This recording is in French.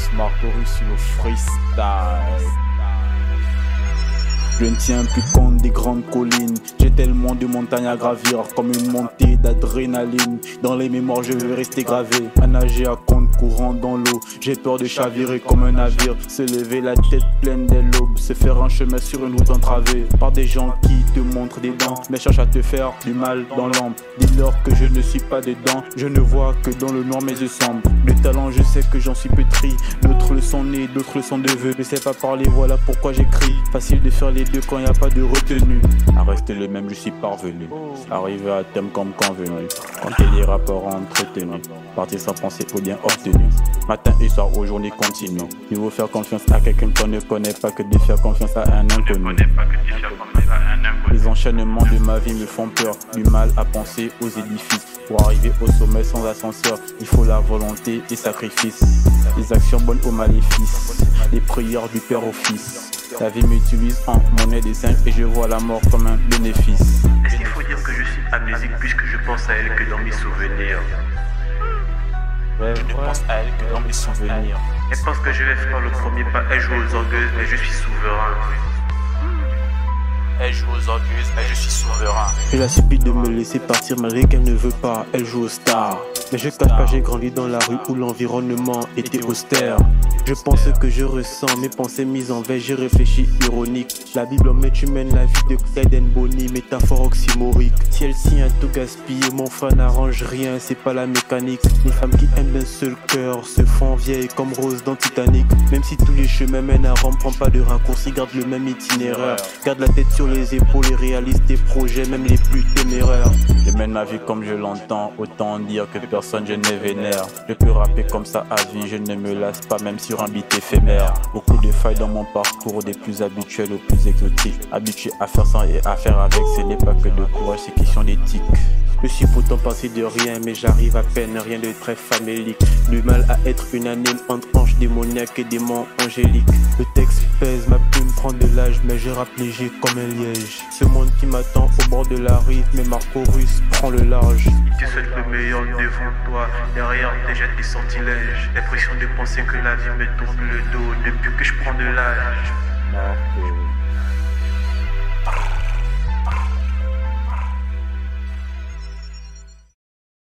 Sur le freestyle. Je ne tiens plus compte des grandes collines. J'ai tellement de montagnes à gravir, comme une montée d'adrénaline. Dans les mémoires, je vais rester gravé. À nager à compte courant dans l'eau. J'ai peur de chavirer comme un navire. Se lever la tête pleine des lobes. Se faire un chemin sur une route entravée. Par des gens qui te montrent des dents, mais cherchent à te faire du mal dans l'ombre. Dis-leur que je ne suis pas dedans. Je ne vois que dans le noir mes yeux sombres. Le talent, je sais que j'en suis pétri. Le sont nés, d'autres le sont vœux. Je sais pas parler, voilà pourquoi j'écris. Facile de faire les quand y a pas de retenue. À rester le même, je suis parvenu. Arrivé à thème comme convenu. Quand les rapports entretenus. Partir sans penser au bien obtenu. Matin et soir, aux journées continuent. Il faut faire confiance à quelqu'un qu'on ne connaît pas que de faire confiance à un inconnu. Les enchaînements de ma vie me font peur. Du mal à penser aux édifices. Pour arriver au sommet sans ascenseur, il faut la volonté et sacrifice. Les actions bonnes au maléfice. Les prières du Père au Fils. La vie m'utilise en monnaie des cinq et je vois la mort comme un bénéfice. Est-ce qu'il faut dire que je suis amnésique puisque je pense à elle que dans mes souvenirs? Je ne pense à elle que dans mes souvenirs. Elle pense que je vais faire le premier pas, elle joue aux orgueuses mais je suis souverain. Elle joue aux orgueuses mais je suis souverain. Je la supplie de me laisser partir malgré qu'elle ne veut pas, elle joue aux stars. Mais je cache pas, j'ai grandi dans la rue où l'environnement était austère. Je pense que je ressens mes pensées mises en veille, j'ai réfléchi ironique. La Bible met humaine la vie de Eden Bonny, métaphore oxymorique. Si elle signe à tout gaspiller, mon frère n'arrange rien, c'est pas la mécanique. Les femmes qui aiment d'un seul cœur se font vieilles comme Rose dans Titanic. Même si tous les chemins mènent à Rome, prends pas de raccourci, garde le même itinéraire. Garde la tête sur les épaules et réalise tes projets, même les plus téméraires. Mène ma vie comme je l'entends, autant dire que personne je ne vénère. Je peux rapper comme ça à vie, je ne me lasse pas, même sur un beat éphémère. Beaucoup de failles dans mon parcours, des plus habituels aux plus exotiques. Habitué à faire sans et à faire avec, ce n'est pas que de courage, c'est question d'éthique. Je suis pourtant passé de rien, mais j'arrive à peine, rien de très famélique. Du mal à être une unanime entre anges démoniaques et démons angéliques. Le texte pèse, ma plume prend de l'âge, mais je rappe léger comme un liège. Ce monde qui m'attend au bord de la rive, mais Marco Russe prend le large. Il te souhaite le meilleur devant toi, derrière tes jettes des sortilèges. L'impression de penser que la vie me tourne le dos depuis que je prends de l'âge.